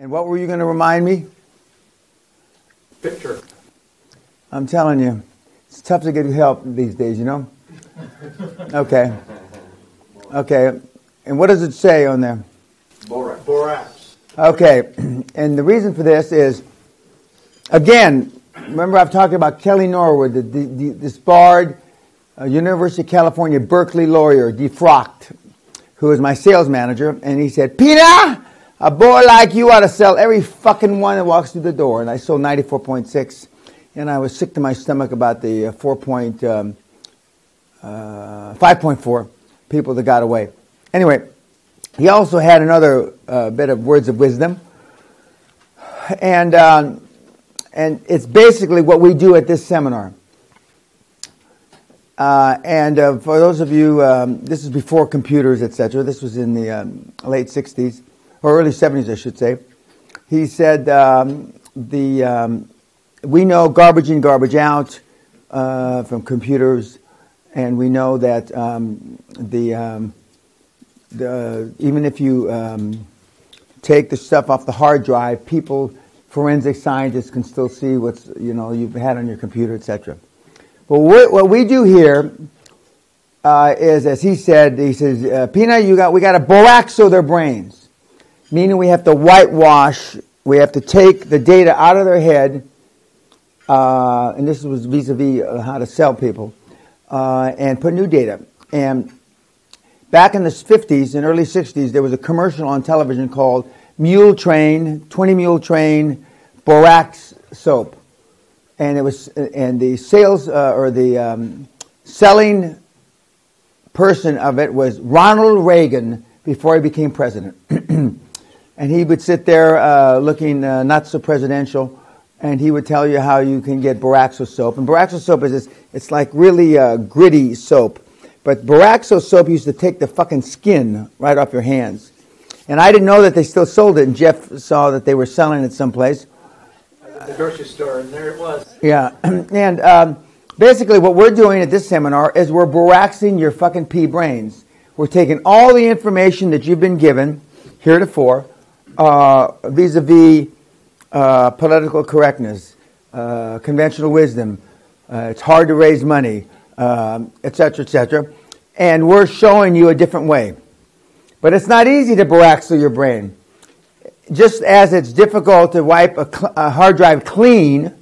And what were you going to remind me? Picture. I'm telling you, it's tough to get help these days, you know? Okay. Okay. And what does it say on there? Borax. Borax. Okay. And the reason for this is, again, remember I've talked about Kelly Norwood, the, the, the disbarred uh, University of California Berkeley lawyer, defrocked, who is my sales manager, and he said, Peter, a boy like you ought to sell every fucking one that walks through the door. And I sold 94.6, and I was sick to my stomach about the uh, 4. Point, um, uh, 5.4 people that got away. Anyway, he also had another uh, bit of words of wisdom. And, um, and it's basically what we do at this seminar. Uh, and uh, for those of you, um, this is before computers, etc. This was in the um, late 60s or early 70s, I should say. He said, um, the, um, we know garbage in, garbage out uh, from computers, and we know that um, the, um, the, even if you um, take the stuff off the hard drive, people, forensic scientists can still see what's, you know, you've had on your computer, etc. But what we do here uh, is, as he said, he says, uh, Peña, you got, we got to boraxo their brains meaning we have to whitewash, we have to take the data out of their head, uh, and this was vis-a-vis uh, how to sell people, uh, and put new data. And back in the 50s and early 60s, there was a commercial on television called Mule Train, 20 Mule Train, Borax Soap. And it was, and the sales, uh, or the um, selling person of it was Ronald Reagan before he became president. and he would sit there uh, looking uh, not so presidential, and he would tell you how you can get Boraxo soap. And Boraxo soap is this, it's like really uh, gritty soap. But Boraxo soap used to take the fucking skin right off your hands. And I didn't know that they still sold it, and Jeff saw that they were selling it someplace. At The grocery store, and there it was. Yeah, and um, basically what we're doing at this seminar is we're boraxing your fucking pea brains. We're taking all the information that you've been given heretofore, uh, vis-a-vis uh, political correctness, uh, conventional wisdom. Uh, it's hard to raise money, etc., etc. And we're showing you a different way. But it's not easy to boraxo your brain. Just as it's difficult to wipe a, cl- a hard drive clean,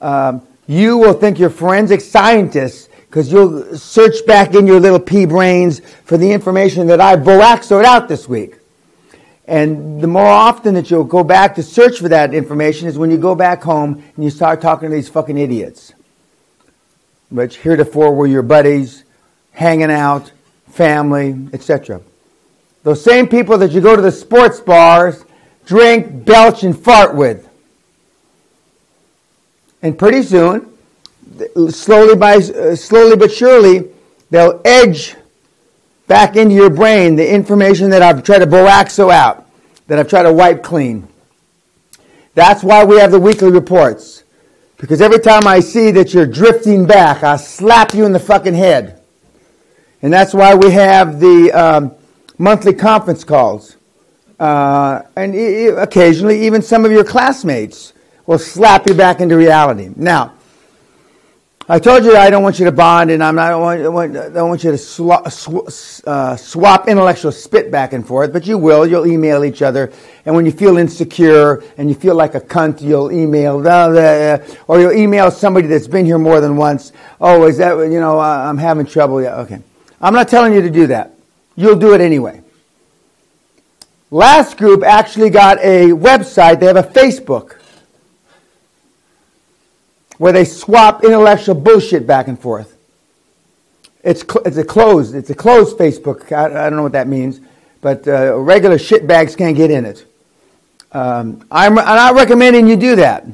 um, you will think you're forensic scientists because you'll search back in your little pea brains for the information that I boraxoed out this week. And the more often that you'll go back to search for that information is when you go back home and you start talking to these fucking idiots. Which heretofore were your buddies, hanging out, family, etc. Those same people that you go to the sports bars, drink, belch, and fart with. And pretty soon, slowly by uh, slowly but surely, they'll edge back into your brain the information that I've tried to boraxo out, that I've tried to wipe clean. That's why we have the weekly reports. Because every time I see that you're drifting back, I slap you in the fucking head. And that's why we have the um, monthly conference calls. Uh, and occasionally, even some of your classmates will slap you back into reality. Now, I told you I don't want you to bond, and I'm not, I, don't want, I don't want you to swap, uh, swap intellectual spit back and forth, but you will. You'll email each other, and when you feel insecure and you feel like a cunt, you'll email, blah, blah, blah, or you'll email somebody that's been here more than once. Oh, is that, you know, I'm having trouble. Yeah, okay. I'm not telling you to do that. You'll do it anyway. Last group actually got a website. They have a Facebook where they swap intellectual bullshit back and forth. It's, it's a closed, it's a closed Facebook. I, I don't know what that means, but uh, regular shitbags can't get in it. Um, I'm, I'm not recommending you do that.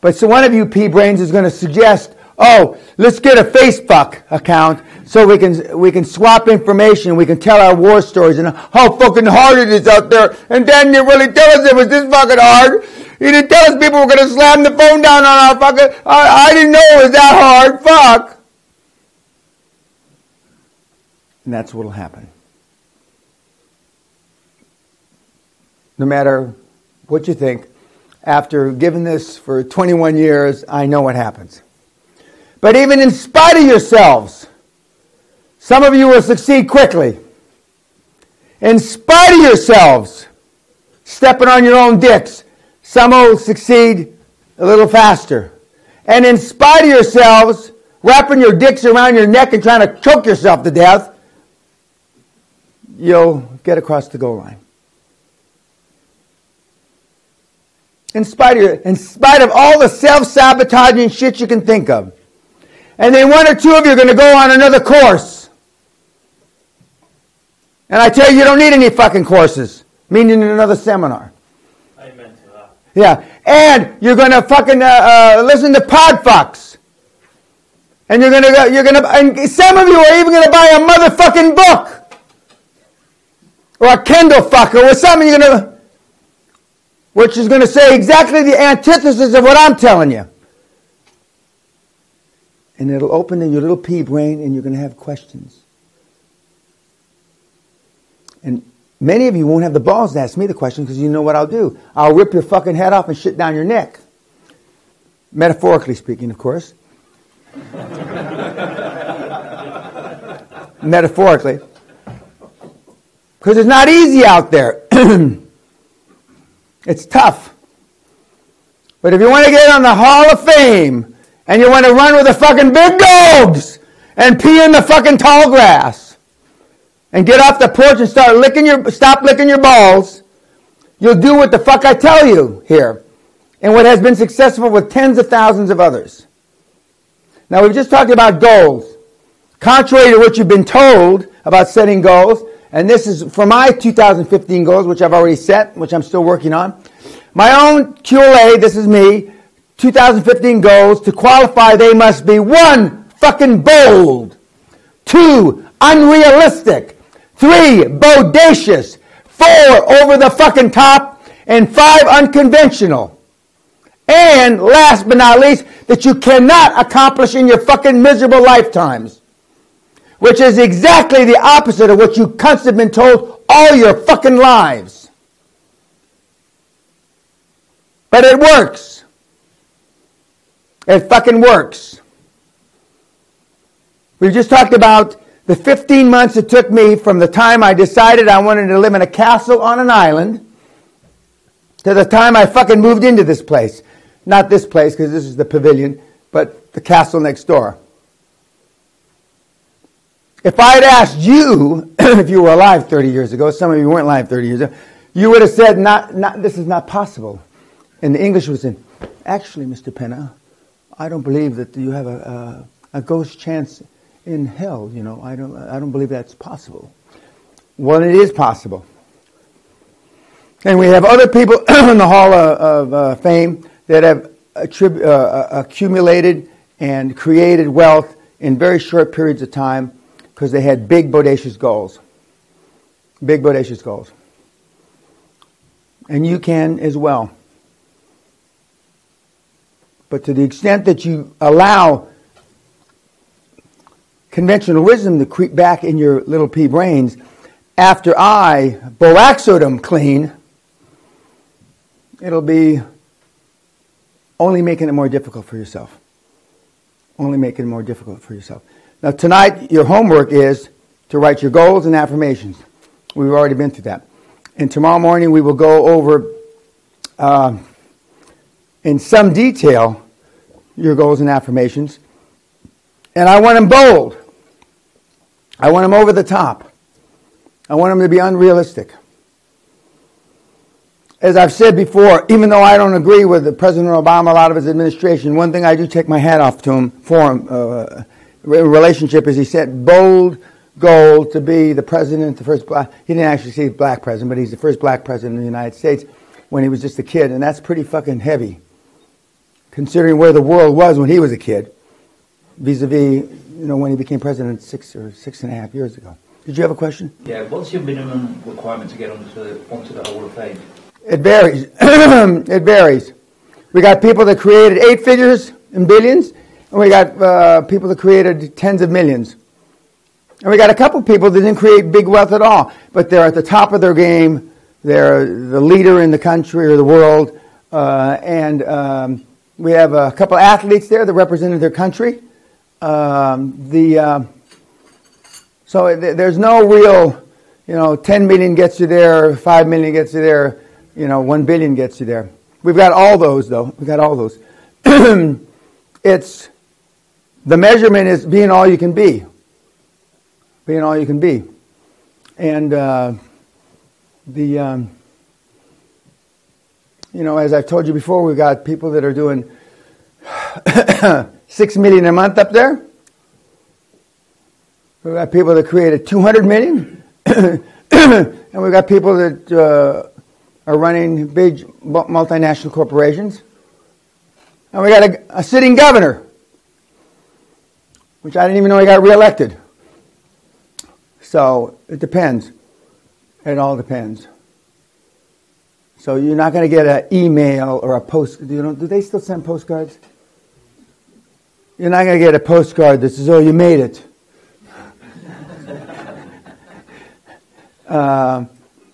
But so one of you pea brains is going to suggest, oh, let's get a Facebook account so we can we can swap information, we can tell our war stories and how fucking hard it is out there. And then you really tell us it was this fucking hard. He didn't tell us people were going to slam the phone down on our fucking. I, I didn't know it was that hard. Fuck. And that's what'll happen. no matter what you think, after giving this for 21 years, I know what happens. But even in spite of yourselves, some of you will succeed quickly. In spite of yourselves, stepping on your own dicks, some will succeed a little faster. And in spite of yourselves, wrapping your dicks around your neck and trying to choke yourself to death, you'll get across the goal line. In spite of, in spite of all the self-sabotaging shit you can think of. And then one or two of you are going to go on another course. And I tell you, you don't need any fucking courses, meaning another seminar. Amen. Yeah. And you're going to fucking uh, uh, listen to podfucks. And you're going to, go, you're going to, and some of you are even going to buy a motherfucking book. Or a Kindle fucker or something you're going to, which is going to say exactly the antithesis of what I'm telling you. And it'll open in your little pea brain and you're going to have questions. And many of you won't have the balls to ask me the question because you know what I'll do. I'll rip your fucking head off and shit down your neck. Metaphorically speaking, of course. Metaphorically. Because it's not easy out there. it's tough. But if you want to get on the Hall of Fame and you want to run with the fucking big dogs and pee in the fucking tall grass and get off the porch and start licking your stop licking your balls, you'll do what the fuck I tell you here. And what has been successful with tens of thousands of others. Now we've just talked about goals. Contrary to what you've been told about setting goals, and this is for my 2015 goals, which I've already set, which I'm still working on. My own QLA, this is me, 2015 goals. To qualify, they must be one, fucking bold. Two, unrealistic. Three, bodacious. Four, over the fucking top. And five, unconventional. And last but not least, that you cannot accomplish in your fucking miserable lifetimes. Which is exactly the opposite of what you constantly been told all your fucking lives. But it works. It fucking works. We just talked about the 15 months it took me from the time I decided I wanted to live in a castle on an island to the time I fucking moved into this place. Not this place, because this is the pavilion, but the castle next door. If I had asked you, if you were alive 30 years ago, some of you weren't alive 30 years ago, you would have said, not, not, this is not possible. And the English was in, actually, Mr. Peña, I don't believe that you have a, a, a ghost chance in hell, you know. I don't, I don't believe that's possible. Well, it is possible. And we have other people in the Hall of, of uh, Fame that have attrib- uh, accumulated and created wealth in very short periods of time because they had big, bodacious goals. Big, bodacious goals. And you can as well. But to the extent that you allow conventional wisdom to creep back in your little pea brains, after I boraxoed them clean, it'll be only making it more difficult for yourself. Only making it more difficult for yourself. Now, tonight, your homework is to write your goals and affirmations. We've already been through that. And tomorrow morning, we will go over uh, in some detail your goals and affirmations. And I want them bold. I want them over the top. I want them to be unrealistic. As I've said before, even though I don't agree with the President Obama, a lot of his administration, one thing I do take my hat off to him for him, uh, relationship is he set bold goal to be the president, the first black, he didn't actually say black president, but he's the first black president in the United States when he was just a kid, and that's pretty fucking heavy, considering where the world was when he was a kid, vis-a-vis, you know, when he became president six or six and a half years ago. Did you have a question? Yeah, what's your minimum requirement to get onto the, onto the Hall of Fame? It varies. it varies. We got people that created eight figures and billions, and we got uh, people that created tens of millions. And we got a couple people that didn't create big wealth at all, but they're at the top of their game They're the leader in the country or the world, uh, and um, we have a couple athletes there that represented their country. Um, the uh, so th- there's no real, you know, 10 million gets you there, 5 million gets you there, you know, 1 billion gets you there. We've got all those though. We've got all those. it's the measurement is being all you can be. Being all you can be. And uh, the, um, you know, as I've told you before, we've got people that are doing six million a month up there. We've got people that created 200 million. and we've got people that uh, are running big multinational corporations. And we got a, a sitting governor, which I didn't even know he got reelected. So it depends. It all depends. So you're not going to get an email or a post. You know, do they still send postcards? You're not going to get a postcard that says, "Oh, you made it." uh,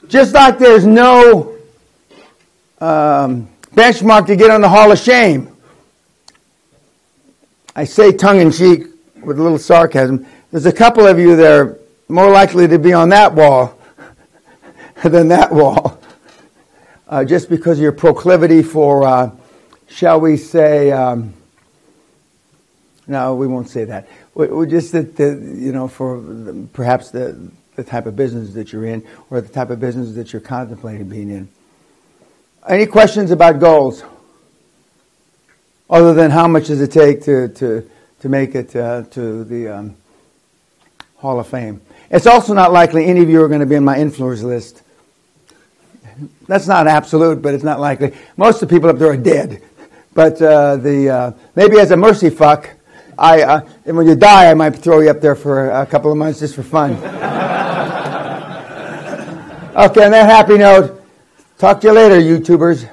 just like there's no um, benchmark to get on the Hall of Shame. I say tongue in cheek with a little sarcasm. There's a couple of you that are more likely to be on that wall than that wall, uh, just because of your proclivity for, uh, shall we say, um, no, we won't say that. We, just that the, you know for the, perhaps the the type of business that you're in or the type of business that you're contemplating being in. Any questions about goals? Other than how much does it take to to to make it uh, to the um, Hall of Fame? It's also not likely any of you are going to be in my influence list. That's not absolute, but it's not likely. Most of the people up there are dead. But uh, the uh, maybe as a mercy fuck, I uh, and when you die, I might throw you up there for a couple of months just for fun. okay, on that happy note, talk to you later, YouTubers.